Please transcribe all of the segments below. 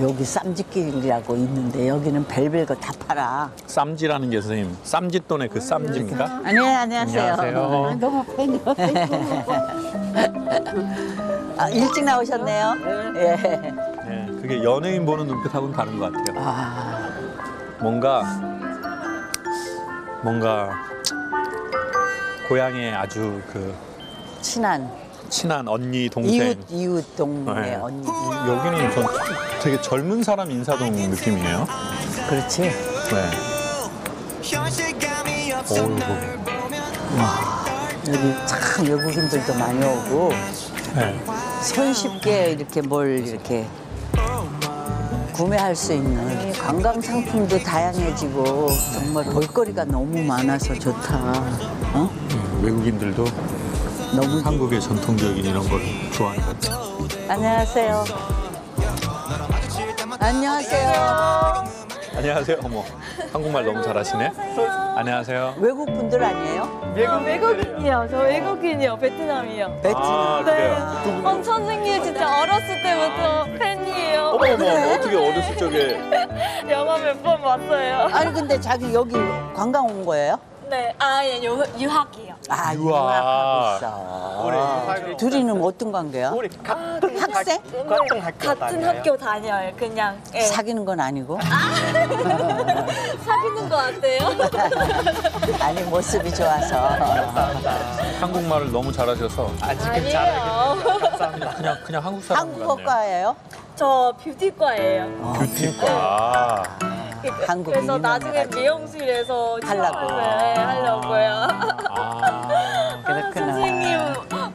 여기 쌈짓길이라고 있는데 여기는 별별 거 다 팔아. 쌈지라는 게 선생님 쌈짓돈의 그 쌈지입니까? 아니 안녕하세요. 안녕하세요. 너무 팬이요. 아, 일찍 나오셨네요. 예. 네, 그게 연예인 보는 눈빛하고는 다른 것 같아요. 아, 뭔가 뭔가 고향에 아주 그 친한 친한 언니 동생. 이웃 이웃 동네 네. 언니. 여기는 전 되게 젊은 사람 인사동 느낌이에요. 그렇지. 네. 어우, 여기 참 외국인들도 많이 오고 네. 손쉽게 이렇게 뭘 이렇게 구매할 수 있는 관광 상품도 다양해지고 정말 볼거리가 너무 많아서 좋다. 어? 음, 외국인들도 너무 한국의 전통적인 이런 걸 좋아하는 것 같아요. 안녕하세요. 안녕하세요. 안녕하세요. 어머, 한국말 너무 잘하시네. 안녕하세요. 외국 분들 아니에요? 외국 외국인이요. 저 외국인이요. 베트남이요. 베트남. 아, 그래요? 어, 선생님 진짜 어렸을 때부터 팬이에요. 어머, 어머, 어머, 어떻게 어렸을 적에 영화 몇 번 봤어요. 아니 근데 자기 여기 관광 온 거예요? 네, 아, 예, 유, 유학이요. 아 유학. 유학하고 있어. 둘이는 어떤 관계야? 우리 같은 학생? 같은 학교 같은 다녀요. 학교 다녀요. 그냥 예. 사귀는 건 아니고? 사귀는 거 같아요. 아니 모습이 좋아서. 한국말을 너무 잘하셔서 아 지금 잘하게 아니에요. 감사합니다. 그냥 그냥 한국 사람 같네요. 한국어과예요? 저 뷰티과예요. 뷰티과. 한국 그래서 유명한 나중에 거. 미용실에서 하려고. 네, 하려고요. 아. 아, 선생님,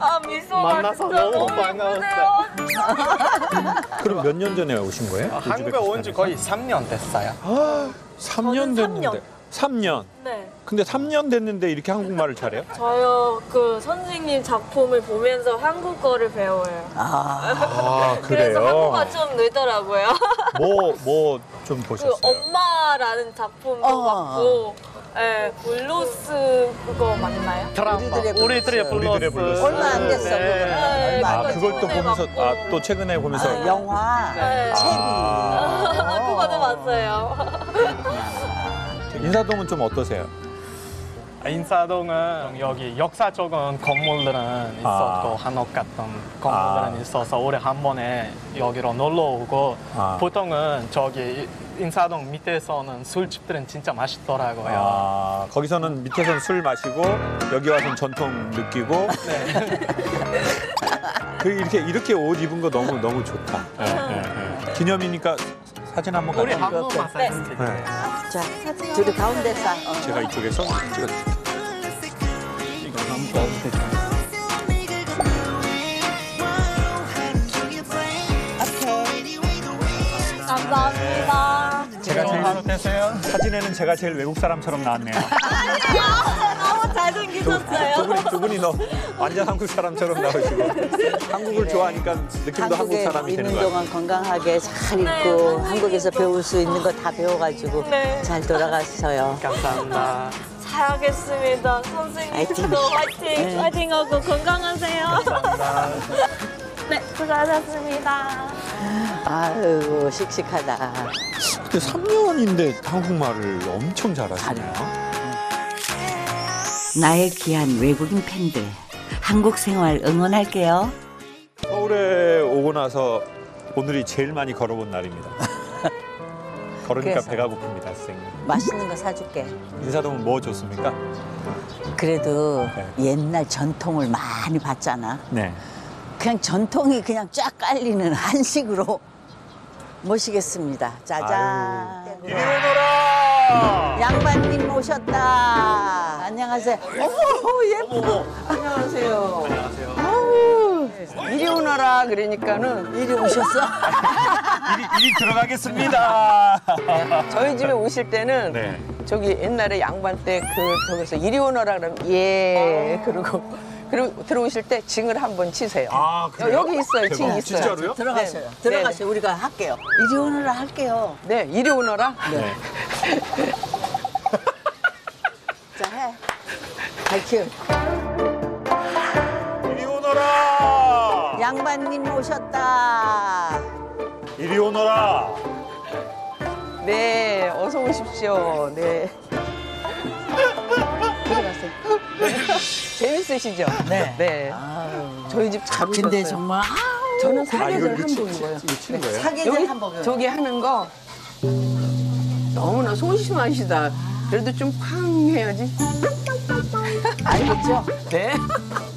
아 미소가 만나서 진짜 너무 너무 반가웠어요. 그럼 몇 년 전에 오신 거예요? 아, 한국에 온 지 거의 3년 됐어요. 3년 저는 됐는데. 3년. 네. 근데 3년 됐는데 이렇게 한국말을 잘해요? 저요 그 선생님 작품을 보면서 한국어를 배워요. 아, 아, 그래서 한국어 좀 늘더라고요. 뭐뭐 좀 그 보셨어요? 엄마라는 작품도 어. 봤고, 예, 블루스 그거 맞나요? 드라마 우리들의 우리들의 블루스. 우리들의 블루스. 얼마 안 됐어, 그거는. 네, 얼마 아, 안 그거 됐어. 그걸 또 최근에 보면서 봤고. 아, 또 최근에 보면서 아, 영화, 네. 채비. 아. 그거도 봤어요. 인사동은 좀 어떠세요? 아, 인사동은 여기 역사적인 건물들은 있었고 한옥 같은 건물들은 아. 있어서 올해 한 번에 여기로 놀러 오고 아. 보통은 저기 인사동 밑에서는 술집들은 진짜 맛있더라고요. 아, 거기서는 밑에서는 술 마시고 여기 와서는 전통 느끼고 그 이렇게 이렇게 옷 입은 거 너무 너무 좋다. 예, 예, 예. 기념이니까 사진 한번 우리 같이 한 번만 사진 찍게요. 네. 자, 둘이 가운데 싸. 어. 제가 이쪽에서 찍어드릴게요. 감사합니다. 제가 제일 하루 되세요. 사진에는 제가 제일 외국 사람처럼 나왔네요. 너무 두, 잘생기셨어요. 분이 두 분이 너 완전 한국 사람처럼 나오시고 한국을 좋아하니까 느낌도 한국 사람이 되는 있는 거야. 동안 건강하게 잘 네, 있고. 한국에서 배울 수 있는 거 다 배워가지고 네. 잘 돌아갔어요. 감사합니다. 잘하겠습니다. 선생님, 화이팅. 도 화이팅, 네. 화이팅하고 건강하세요. 감사합니다. 네, 수고하셨습니다. 아유 씩씩하다. 근데 3년인데 한국말을 엄청 잘하시네요. 나의 귀한 외국인 팬들 한국 생활 응원할게요. 서울에 오고 나서 오늘이 제일 많이 걸어본 날입니다. 걸으니까 그래서. 배가 고픕니다, 선생님. 맛있는 거 사줄게. 인사동은 뭐 좋습니까? 그래도 네. 옛날 전통을 많이 봤잖아. 네. 그냥 전통이 그냥 쫙 깔리는 한식으로 모시겠습니다. 짜잔. 이리 오너라! 양반님 오셨다. 안녕하세요. 어머 예뻐. 안녕하세요. 안녕하세요. 오너라 그러니까는 이리 오셨어? 이리, 이리 들어가겠습니다. 저희 집에 오실 때는 네. 저기 옛날에 양반 때 그 저기서 이리 오너라 그러면 예 그러고 그리고 들어오실 때 징을 한번 치세요. 아, 그래요? 여기 있어요. 징 대박. 있어요. 진짜로요? 들어가셔요. 네. 들어가셔요. 우리가 할게요. 이리 오느라 할게요. 네, 이리 오너라. 네. 자 해. 밝혀. 양반님 오셨다. 이리 오너라. 네, 어서 오십시오. 네. 들어가세요. 재밌으시죠? 네. 네. 아유. 저희 집 잘 오셨어요. 근데 정말 저는 사계절. 이거 치는 거예요? 사계절 한복을 저기 하는 거 너무나 소심하시다. 그래도 좀쾅 해야지. 알겠죠? 네.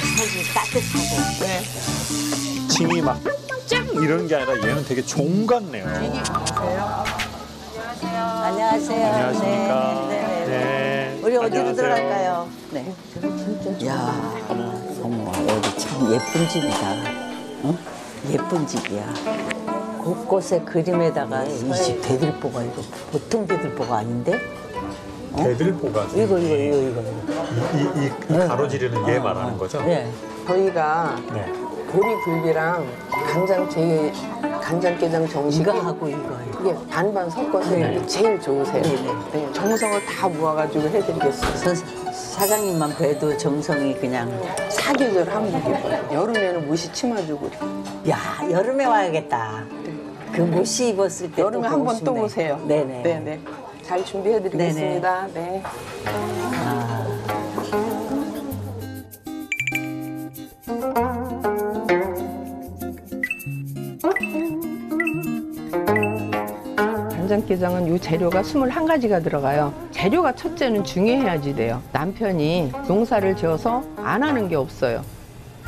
속이 따뜻하고 네. 침이 막 짱 이런 게 아니라 얘는 되게 종 같네요. 안녕하세요. 안녕하십니까. 네, 네, 네. 네. 우리 어디로 안녕하세요. 들어갈까요? 네. 야, 어머, 어디 참 예쁜 집이다. 응? 예쁜 집이야. 곳곳에 그림에다가 이 집 대들보가 이거 보통 대들보가 아닌데? 대들보가 이거 이거 이거 이거. 이, 이, 이 가로지르는 얘 말하는 거죠? 네. 저희가 네. 보리굴비랑 간장 제 간장게장 정식이 이거 하고 이거. 이게 반반 섞어서 네. 이게 제일 좋으세요. 네, 네. 네, 정성을 다 모아가지고 해드리겠습니다. 서, 사장님만 뵈도 정성이 그냥 사계절 한복이고요. 여름에는 무시 치마주고 야 여름에 와야겠다. 그 모시 입었을 때 여름에 한번또 오세요. 네네. 네네. 잘 준비해드리겠습니다. 네. 간장게장은 이 재료가 21가지가 들어가요. 재료가 첫째는 중요해야지 돼요. 남편이 농사를 지어서 안 하는 게 없어요.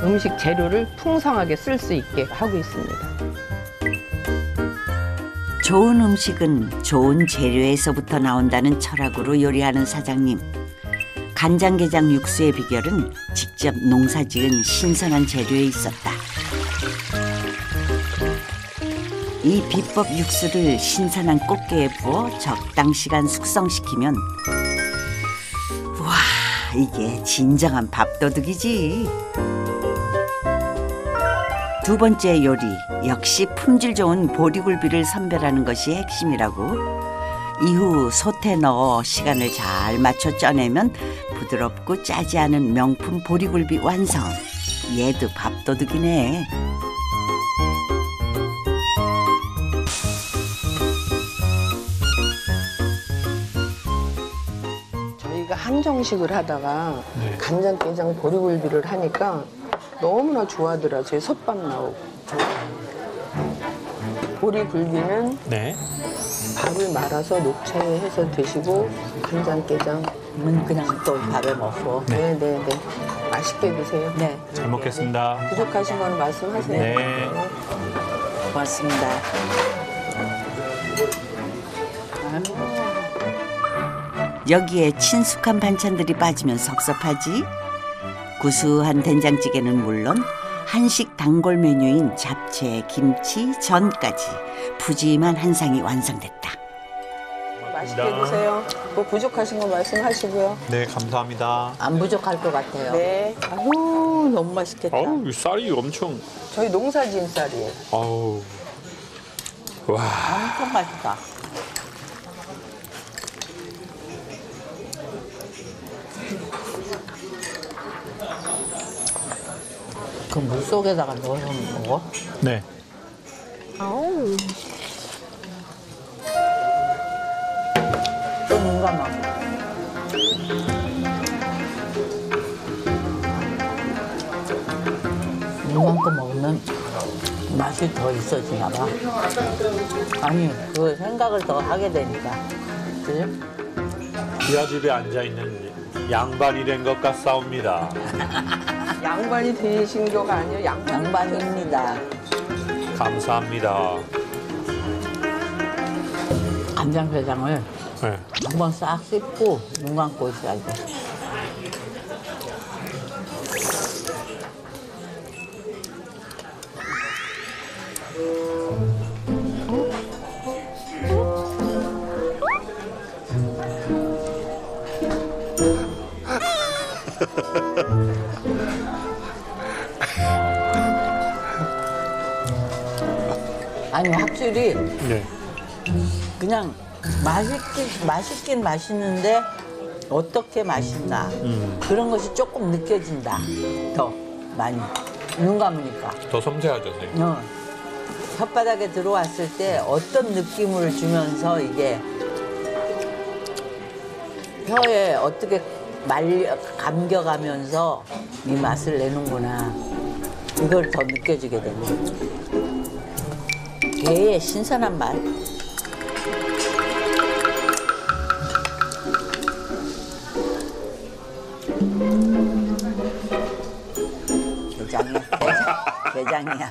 음식 재료를 풍성하게 쓸 수 있게 하고 있습니다. 좋은 음식은 좋은 재료에서부터 나온다는 철학으로 요리하는 사장님. 간장게장 육수의 비결은 직접 농사 지은 신선한 재료에 있었다. 이 비법 육수를 신선한 꽃게에 부어 적당 시간 숙성시키면 와 이게 진정한 밥도둑이지. 두 번째 요리 역시 품질 좋은 보리굴비를 선별하는 것이 핵심이라고. 이후 솥에 넣어 시간을 잘 맞춰 쪄내면 부드럽고 짜지 않은 명품 보리굴비 완성. 얘도 밥도둑이네. 저희가 한정식을 하다가 네. 간장게장 보리굴비를 하니까 너무나 좋아하더라. 저희 솥밥 나오고. 보리 굴비는 네. 밥을 말아서 녹차해서 드시고 간장게장 은 그냥 또 밥에 먹고. 네 네 네 맛있게 드세요. 네. 잘 먹겠습니다. 부족하신 거는 말씀하세요. 네. 고맙습니다. 여기에 친숙한 반찬들이 빠지면 섭섭하지 구수한 된장찌개는 물론 한식 단골 메뉴인 잡채, 김치, 전까지 푸짐한 한상이 완성됐다. 맛있게. 드세요. 뭐 부족하신 거 말씀하시고요. 네, 감사합니다. 안 부족할 것 같아요. 네. 아유 너무 맛있겠다. 이 쌀이 엄청. 저희 농사 지은 쌀이에요. 어우. 와. 엄청 맛있다. 그 물 속에다가 넣어서 먹어? 네. 또 뭔가 막. 이만큼 먹으면 맛이 더 있어지나 봐. 아니, 그 생각을 더 하게 되니까. 그죠? 지하집에 앉아있는 양반이 된 것 같사옵니다. 양반이 되신 거가 아니에요. 양반. 양반입니다. 감사합니다. 간장게장을 네. 한번 싹 씹고 눈 감고 있어야 돼. 아니 확실히 네. 그냥 맛있긴 맛있긴 맛있는데 어떻게 맛있나 음. 그런 것이 조금 느껴진다 더 많이 눈 감으니까 더 섬세하죠, 선생님. 어. 혓바닥에 들어왔을 때 어떤 느낌을 주면서 이게 혀에 어떻게 말려 감겨가면서 이 맛을 내는구나. 이걸 더 느껴지게 되는. 게의 신선한 맛. 게장이야, 게장. 게장이야.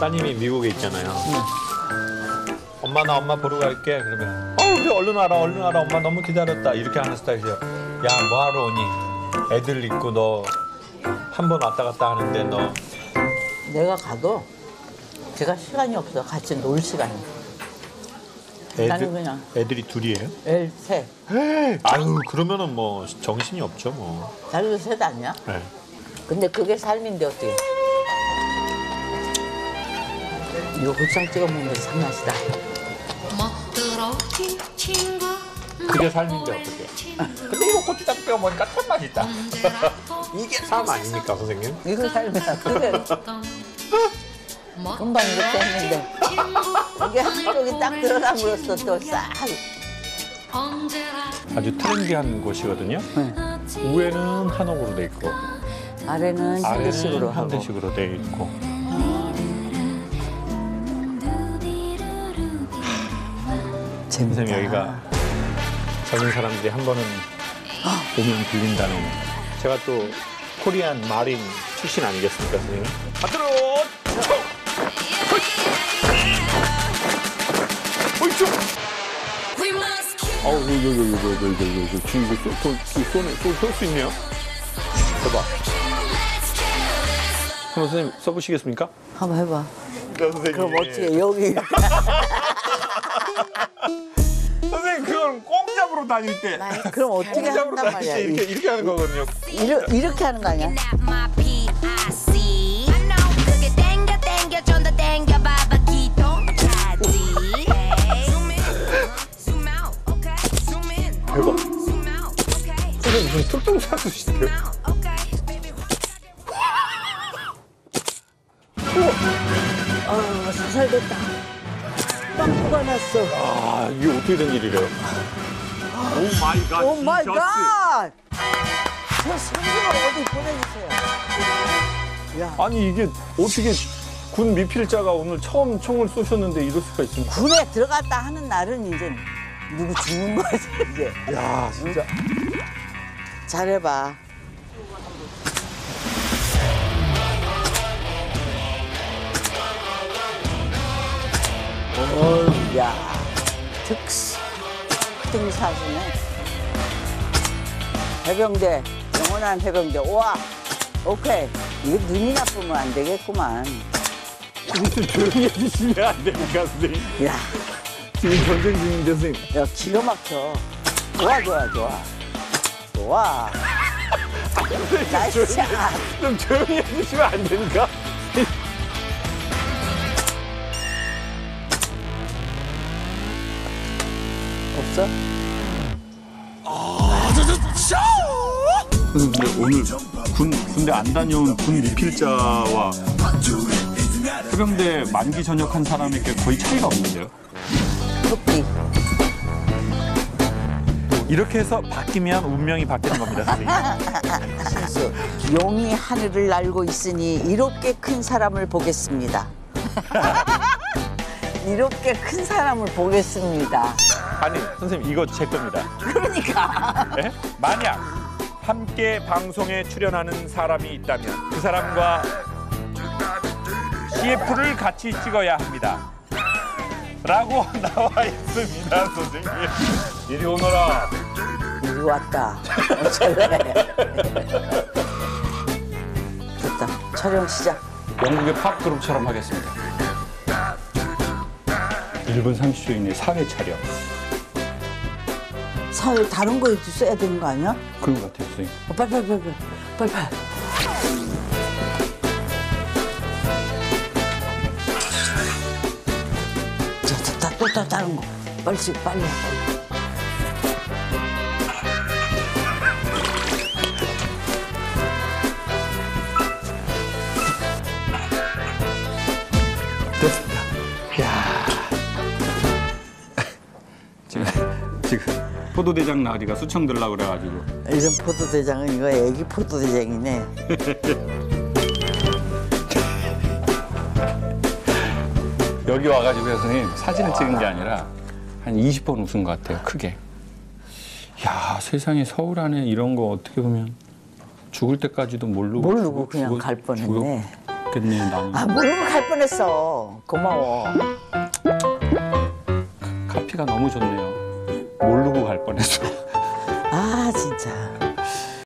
따님이 미국에 있잖아요. 엄마 나 엄마 보러 갈게. 그러면 어 그래 얼른 와라 얼른 와라 엄마 너무 기다렸다 이렇게 하는 스타일이에요. 야 뭐하러 오니? 애들 있고 너 한 번 왔다 갔다 하는데 너 내가 가도 제가 시간이 없어. 같이 놀 시간이. 나는 그냥. 애들이 둘이에요? 엘 셋. 아유 그러면은 뭐 정신이 없죠 뭐. 자기도 셋 아니야? 네. 근데 그게 삶인데 어떻게. 이거 고추장 찍어 먹는 게 참맛이다. 그게 삶인데 어떻게? 근데 이거 고추장 빼어 먹으니까 참 맛 있다. 이게 삶 아닙니까 선생님? 이거 삶이야. 그게 금방 이렇게 했는데 이게 한쪽이 딱 들어감으로써 또 싹. 언제나 아주 트렌디한 곳이거든요. 위에는 한옥으로 돼 있고 아래는 현대식으로 하고. 현대식으로 돼 있고. 재밌다. 선생님 여기가 젊은 사람들이 한 번은 오면 들린다는 제가 또 코리안 마린 출신 아니겠습니까 선생님? keep 어우 이거 이거 이거 이거 이거 이거 이거 지금 이거 손, 손, 손에 손쏠수 있네요. 대박. 한번 선생님 써보시겠습니까? 한번 해봐. 네, 선생님. 그럼 어떻게 여기 잡으로 다닐 때. 그럼 어떻게 꽁잡으로 한단 다닐 말이야? 때 이렇게 이렇게 하는 거거든요. 이렇게, 이렇게 하는 거 아니야? 대박. 무슨 특동사 수시대요? Baby, 아, 사살됐다. 빵꾸가 났어. 아 이게 어떻게 된 일이래요? Oh my God. Oh my God! 저 손님을 어디 보내주세요. 야, 아니 이게 어떻게 군 미필자가 오늘 처음 총을 쏘셨는데 이럴 수가 있습니까? 군에 들어갔다 하는 날은 이제 누구 죽는 거지, 이제. 야 진짜. 잘해봐. 오, 야, 특수, 특등사수네. 해병대, 영원한 해병대. 와, 오케이. 이거 눈이 나쁘면 안 되겠구만. 좀 조용히 해주시면 안 됩니까 선생님? 야, 지금 전쟁 중인데 선생님. 야, 기가 막혀. 좋아, 좋아, 좋아. 좋아. Nice shot. 좀 조용히 해주시면 안 됩니까? 없어? 선생님 근데 오늘 군 군대 안 다녀온 군 미필자와 해병대 만기 전역한 사람에게 거의 차이가 없는데요. 토끼. 이렇게 해서 바뀌면 운명이 바뀌는 겁니다, 선생님. 용이 하늘을 날고 있으니 이롭게 큰 사람을 보겠습니다. 이롭게 큰 사람을 보겠습니다. 아니, 선생님 이거 제 겁니다. 그러니까. 예? 만약 함께 방송에 출연하는 사람이 있다면 그 사람과 CF를 같이 찍어야 합니다. 라고 나와 있습니다, 선생님. 이리 오너라. 이리 왔다. 어쩔래. 됐다. 촬영 시작. 영국의 팝 그룹처럼 하겠습니다. 1분 30초 이내 사회 촬영. 사회 다른 거에도 써야 되는 거 아니야? 그런 것 같아요, 선생님. 어, 빨리, 빨리, 빨리, 빨리, 빨리. 자, 됐다. 또, 또 다른 거. 빨리, 빨리. 포도대장 나리가 수청 들라 그래가지고 이런 포도대장은 이거 애기 포도대장이네. 여기 와가지고 선생님 사진을 찍은 게 아니라 한 20번 웃은 것 같아요. 크게. 야 세상에 서울 안에 이런 거 어떻게 보면 죽을 때까지도 모르고 모르고 그냥 죽었- 갈 뻔했네. 죽었겠네 나는. 아, 모르고 갈 뻔했어. 고마워. 카피가 너무 좋네요. 모르고 갈 뻔했어. 아, 진짜.